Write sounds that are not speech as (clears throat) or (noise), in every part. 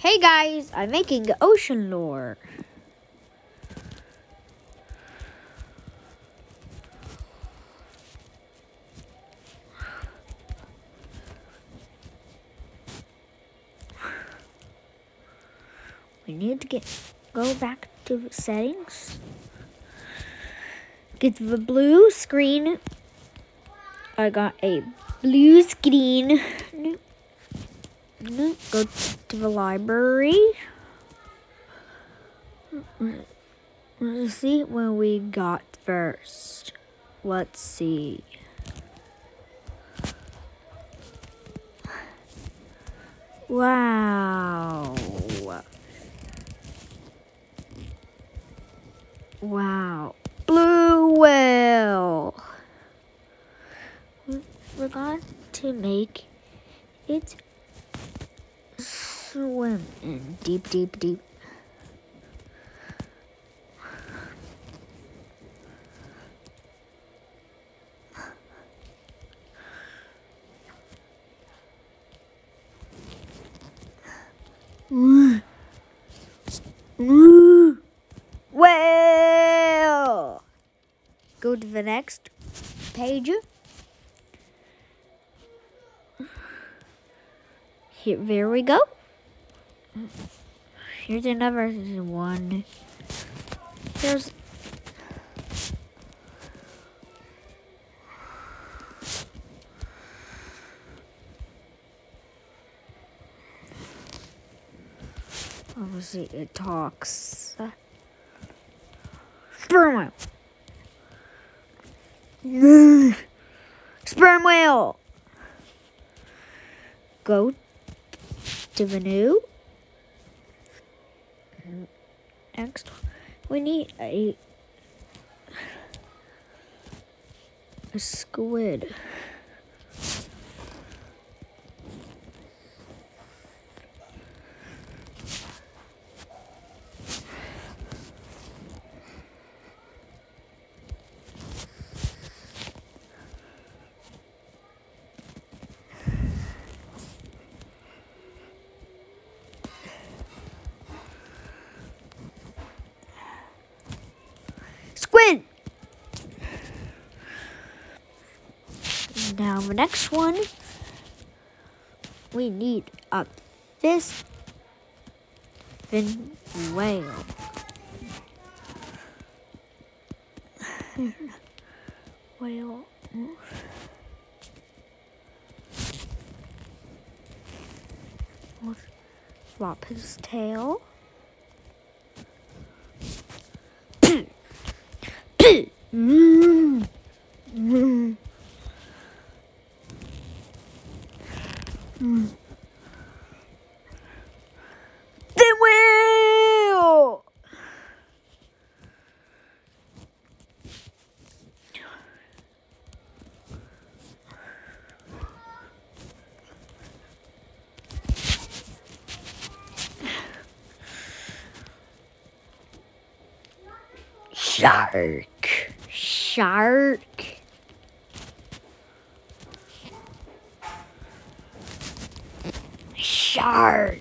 Hey guys, I'm making ocean lore. We need to get go back to settings. Get the blue screen. I got a blue screen. Go to the library. Let's see what we got first. Let's see. Wow. Wow. Blue whale. We're going to make it swim mm-hmm. in deep, deep, deep. Well, go to the next page. Here, there we go. Here's another one. Here's obviously it talks. Sperm whale. Sperm whale. Go to the new. Next, we need a, a squid. Squid! Now the next one, we need a fish fin whale. whale. Flop his tail. (clears throat) Mm. Mm. The wheel! Shark. Shark. Shark.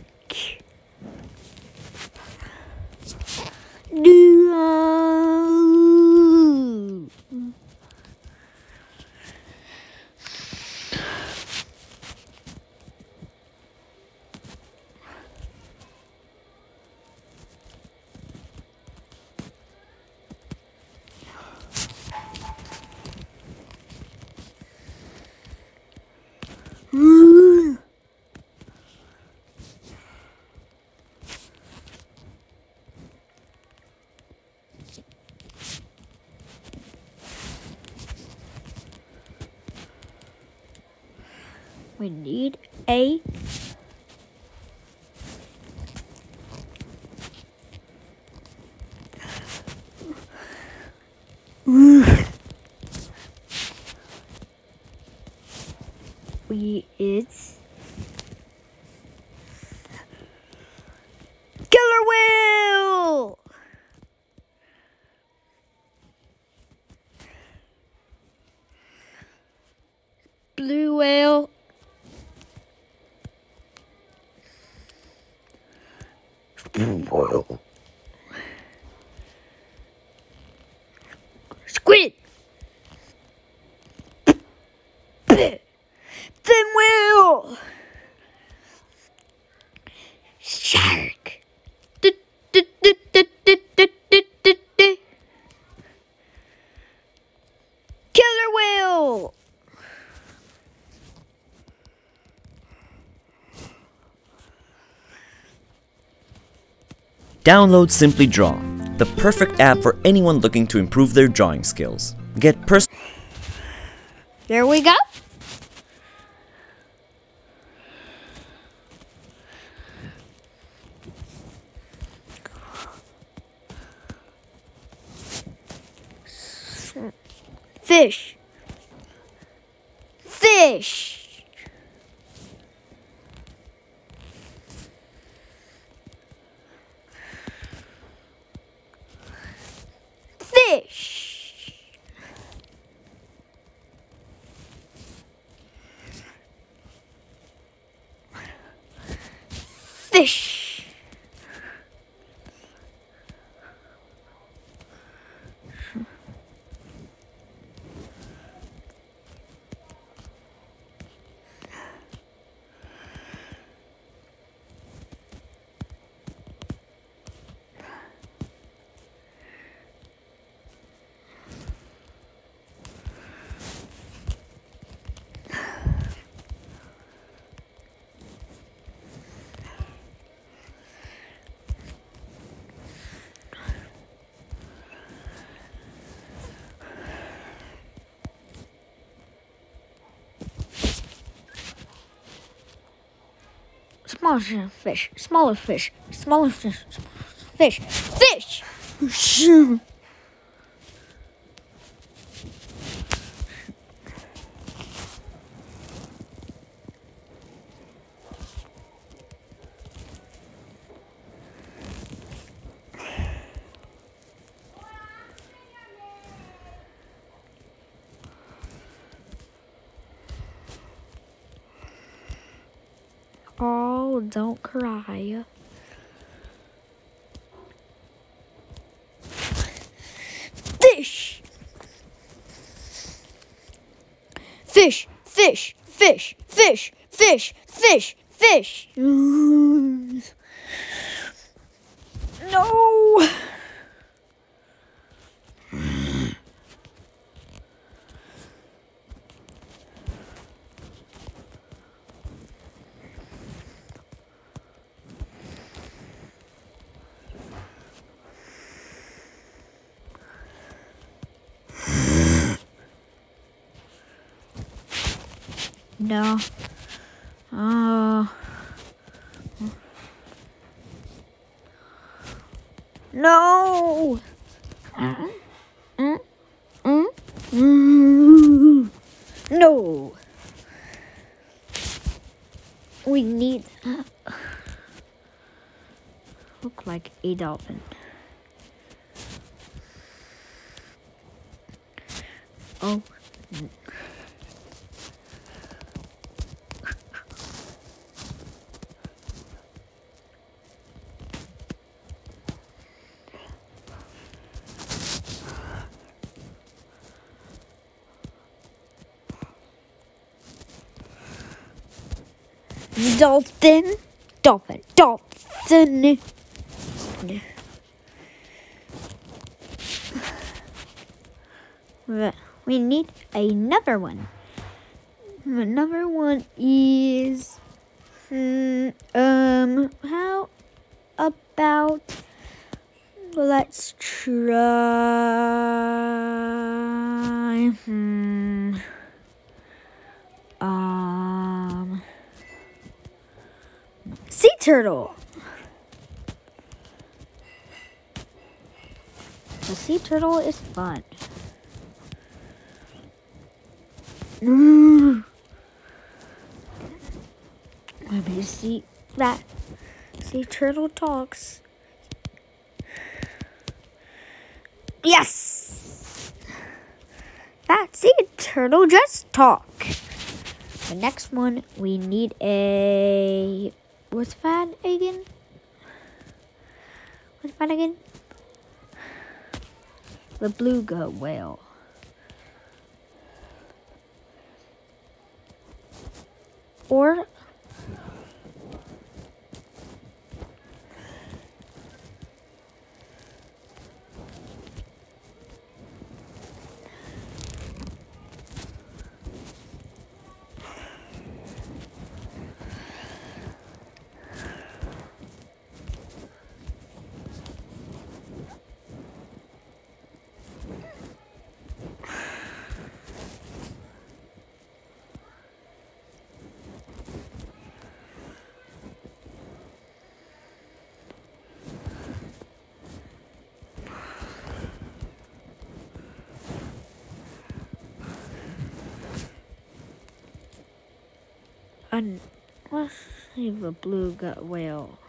No. We need a we it's killer whale. Blue whale. Whoa. Squid. Fin whale. Shark. Killer whale. Download Simply Draw, the perfect app for anyone looking to improve their drawing skills. Get pers- There we go. Fish. Fish. Fish. Fish. Smaller fish, smaller fish, smaller fish, fish, fish. Oh, don't cry. Fish! Fish, fish, fish, fish, fish, fish, fish. No! No. Oh. No. No. We need look like a dolphin. Oh. Dolphin, dolphin, dolphin. We need another one. Another one is, hmm, um, how about let's try, hmm, um, sea turtle. The sea turtle is fun. Let me see that. Sea turtle talks. Yes! That sea turtle just talk. The next one, we need a. What's that again? What's that again? The beluga whale. Or an let's see the blue gut whale.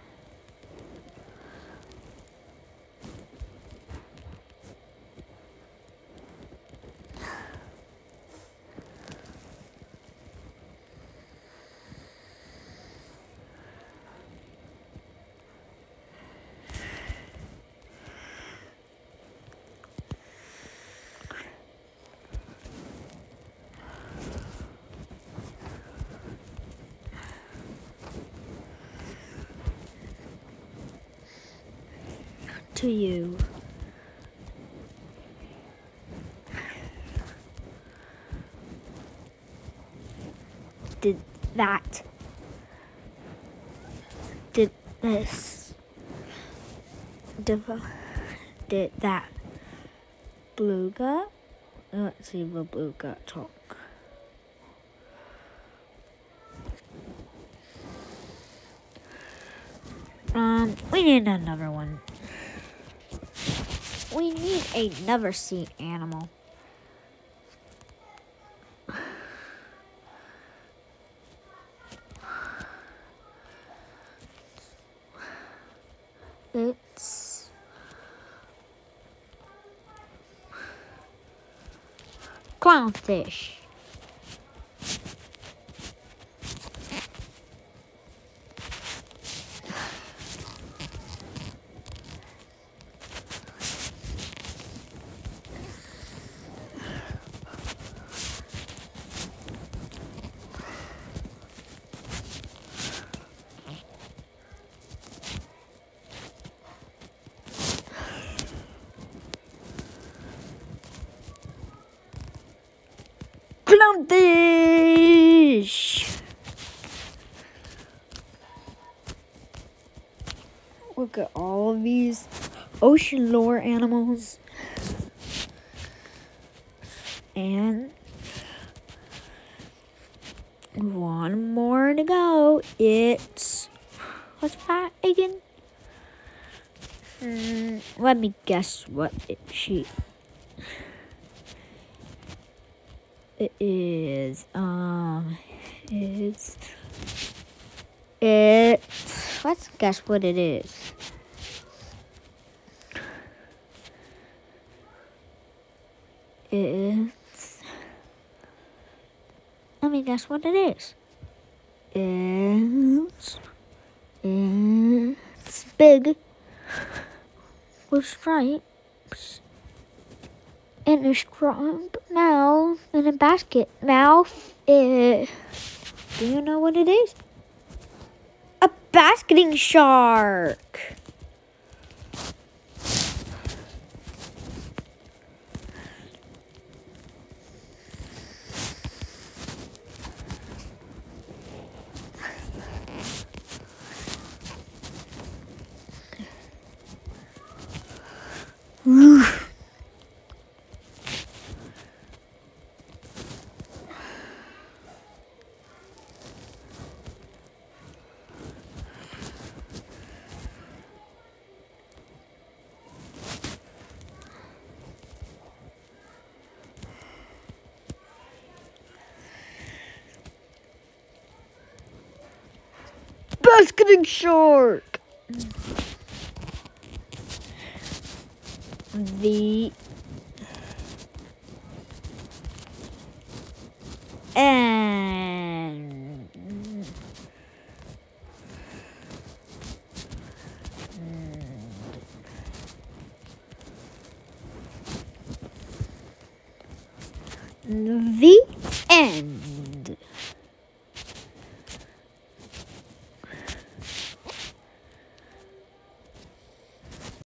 To you. Did that, did this, did, did that beluga? Let's see the beluga talk. Um, we need another one. We need another sea animal. It's clownfish. Clownfish! Look at all of these ocean lore animals. And one more to go. It's what's that again? Hmm, let me guess what it she it is um it's it let's guess what it is. It's let me guess what it is. It's it's big with stripes and a strong and a basket mouth. Eh, it, do you know what it is? A basketing shark. Basketing shark. The and